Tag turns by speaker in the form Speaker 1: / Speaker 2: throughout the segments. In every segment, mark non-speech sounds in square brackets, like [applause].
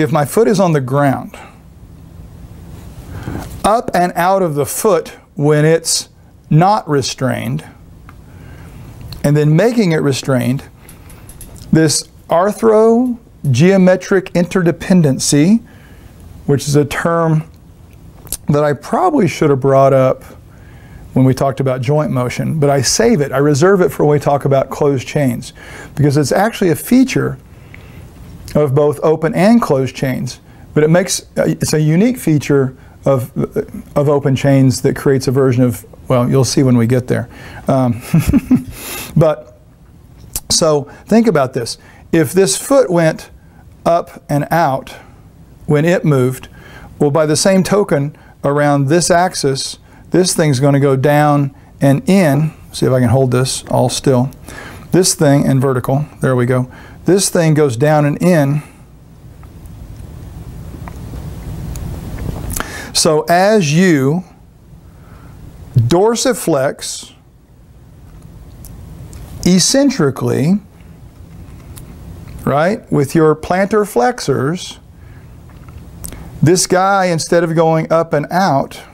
Speaker 1: if my foot is on the ground, up and out of the foot when it's not restrained, and then making it restrained, this arthrogeometric interdependency, which is a term that I probably should have brought up when we talked about joint motion, but I save it, I reserve it for when we talk about closed chains, because it's actually a feature of both open and closed chains, but it makes, it's a unique feature of, of open chains that creates a version of, well, you'll see when we get there. Um, [laughs] but, so think about this. If this foot went up and out when it moved, well, by the same token, around this axis, this thing's going to go down and in. See if I can hold this all still. This thing and vertical, there we go. This thing goes down and in So as you dorsiflex eccentrically, right, with your plantar flexors, this guy, instead of going up and out,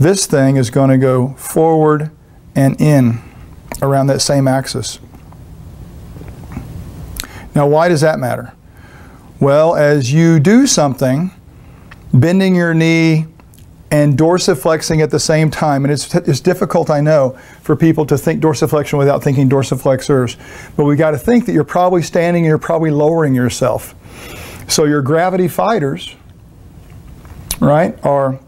Speaker 1: this thing is going to go forward and in around that same axis. Now, why does that matter? Well, as you do something, bending your knee and dorsiflexing at the same time. And it's, it's difficult, I know, for people to think dorsiflexion without thinking dorsiflexors. But we got to think that you're probably standing and you're probably lowering yourself. So your gravity fighters, right, are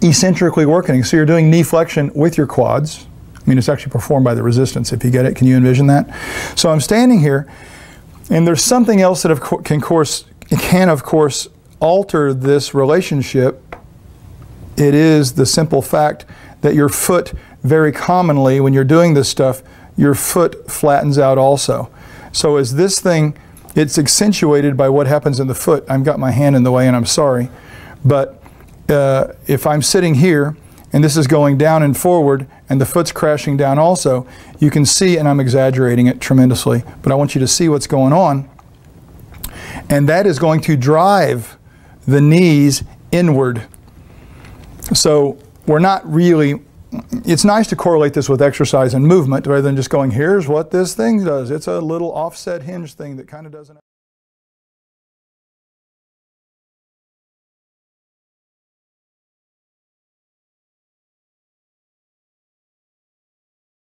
Speaker 1: eccentrically working. So you're doing knee flexion with your quads. I mean, it's actually performed by the resistance, if you get it. Can you envision that? So I'm standing here, and there's something else that of can, course, can, of course, alter this relationship, it is the simple fact that your foot, very commonly, when you're doing this stuff, your foot flattens out also. So as this thing, it's accentuated by what happens in the foot. I've got my hand in the way and I'm sorry. But uh, if I'm sitting here and this is going down and forward and the foot's crashing down also, you can see, and I'm exaggerating it tremendously, but I want you to see what's going on. And that is going to drive the knees inward. So we're not really, it's nice to correlate this with exercise and movement rather than just going, here's what this thing does. It's a little offset hinge thing that kind of doesn't.